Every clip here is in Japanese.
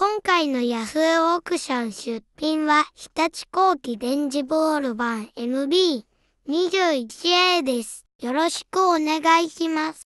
今回の Yahoo オークション出品は日立後期電磁ボール版 MB21A です。よろしくお願いします。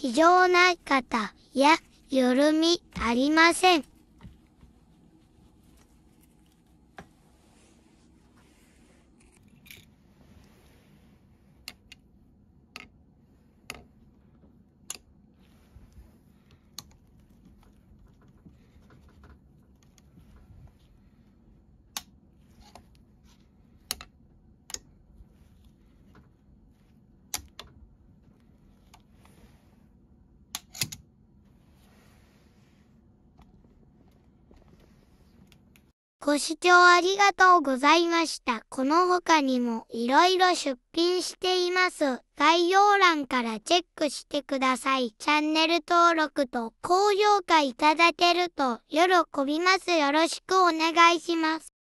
非常な方や緩みありません。ご視聴ありがとうございました。この他にもいろいろ出品しています。概要欄からチェックしてください。チャンネル登録と高評価いただけると喜びます。よろしくお願いします。